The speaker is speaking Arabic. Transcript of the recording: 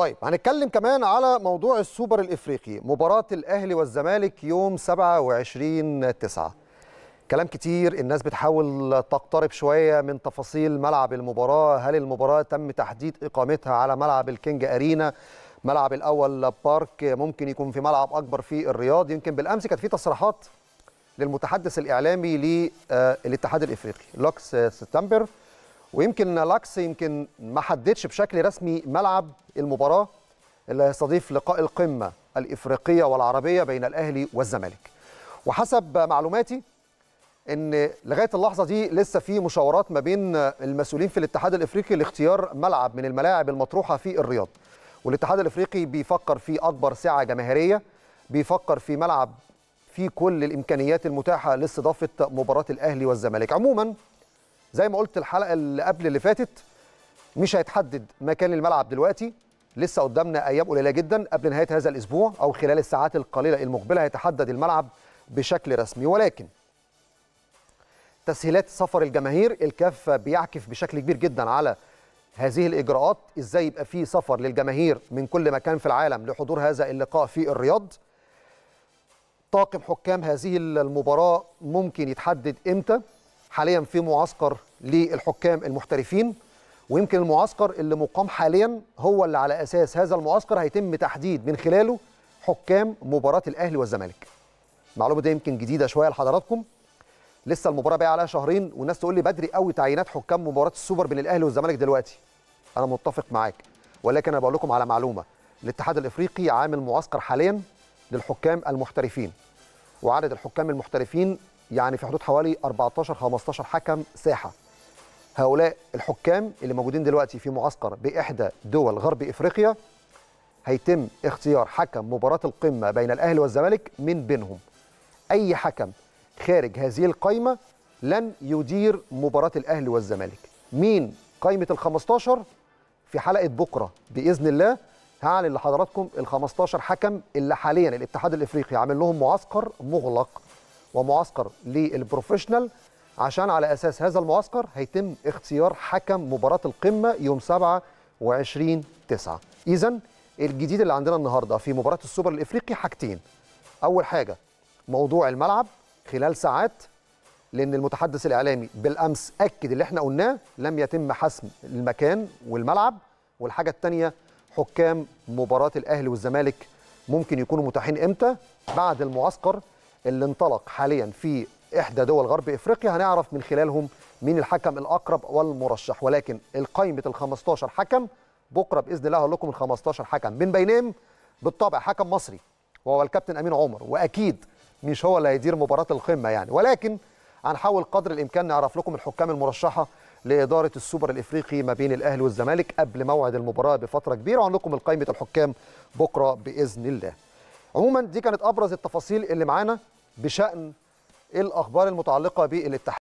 طيب هنتكلم كمان على موضوع السوبر الإفريقي مباراة الأهلي والزمالك يوم 27 9 كلام كتير الناس بتحاول تقترب شوية من تفاصيل ملعب المباراة هل المباراة تم تحديد إقامتها على ملعب الكينجدم أرينا ملعب الأول بارك ممكن يكون في ملعب أكبر في الرياض. يمكن بالأمس كانت في تصريحات للمتحدث الإعلامي للاتحاد الإفريقي. لوكس سبتمبر ويمكن لاكس يمكن ما حددش بشكل رسمي ملعب المباراة اللي هيستضيف لقاء القمة الإفريقية والعربية بين الأهلي والزمالك. وحسب معلوماتي إن لغاية اللحظة دي لسه في مشاورات ما بين المسؤولين في الاتحاد الإفريقي لاختيار ملعب من الملاعب المطروحة في الرياض. والاتحاد الإفريقي بيفكر في أكبر سعة جماهيرية بيفكر في ملعب فيه كل الإمكانيات المتاحة لاستضافة مباراة الأهلي والزمالك. عموما زي ما قلت الحلقة اللي قبل اللي فاتت مش هيتحدد مكان الملعب دلوقتي. لسه قدامنا أيام قليلة جدا قبل نهاية هذا الأسبوع أو خلال الساعات القليلة المقبلة هيتحدد الملعب بشكل رسمي. ولكن تسهيلات سفر الجماهير الكاف بيعكف بشكل كبير جدا على هذه الإجراءات. إزاي يبقى في سفر للجماهير من كل مكان في العالم لحضور هذا اللقاء في الرياض؟ طاقم حكام هذه المباراة ممكن يتحدد إمتى؟ حاليا في معسكر للحكام المحترفين ويمكن المعسكر اللي مقام حاليا هو اللي على أساس هذا المعسكر هيتم تحديد من خلاله حكام مباراة الأهلي والزمالك. المعلومة دي يمكن جديدة شوية لحضراتكم. لسه المباراة باقي عليها شهرين والناس تقول لي بدري قوي تعيينات حكام مباراة السوبر بين الأهلي والزمالك دلوقتي. أنا متفق معاك ولكن أنا بقول لكم على معلومة. الاتحاد الإفريقي عامل معسكر حاليا للحكام المحترفين وعدد الحكام المحترفين يعني في حدود حوالي 14 15 حكم ساحة. هؤلاء الحكام اللي موجودين دلوقتي في معسكر بإحدى دول غرب إفريقيا هيتم اختيار حكم مباراة القمة بين الأهلي والزمالك من بينهم. أي حكم خارج هذه القائمه لن يدير مباراة الأهلي والزمالك. مين قائمه ال 15 في حلقة بكرة بإذن الله هعلن لحضراتكم ال 15 حكم اللي حاليا الاتحاد الإفريقي عامل لهم معسكر مغلق. ومعسكر لل professional عشان على أساس هذا المعسكر هيتم اختيار حكم مباراة القمة يوم 27 9 إذا الجديد اللي عندنا النهارده في مباراة السوبر الإفريقي حاجتين. أول حاجة موضوع الملعب خلال ساعات لأن المتحدث الإعلامي بالأمس أكد اللي إحنا قلناه لم يتم حسم المكان والملعب. والحاجة الثانية حكام مباراة الأهلي والزمالك ممكن يكونوا متاحين إمتى؟ بعد المعسكر اللي انطلق حاليا في إحدى دول غرب إفريقيا. هنعرف من خلالهم مين الحكم الأقرب والمرشح. ولكن القائمة ال 15 حكم بكرة بإذن الله هقول لكم ال 15 حكم. من بينهم؟ بالطبع حكم مصري وهو الكابتن أمين عمر. وأكيد مش هو اللي هيدير مباراة القمة يعني. ولكن هنحاول قدر الإمكان نعرف لكم الحكام المرشحة لإدارة السوبر الإفريقي ما بين الأهلي والزمالك قبل موعد المباراة بفترة كبيرة. وعن لكم قائمه الحكام بكرة بإذن الله. عموما دي كانت أبرز التفاصيل اللي معانا بشأن الأخبار المتعلقة بالاتحاد.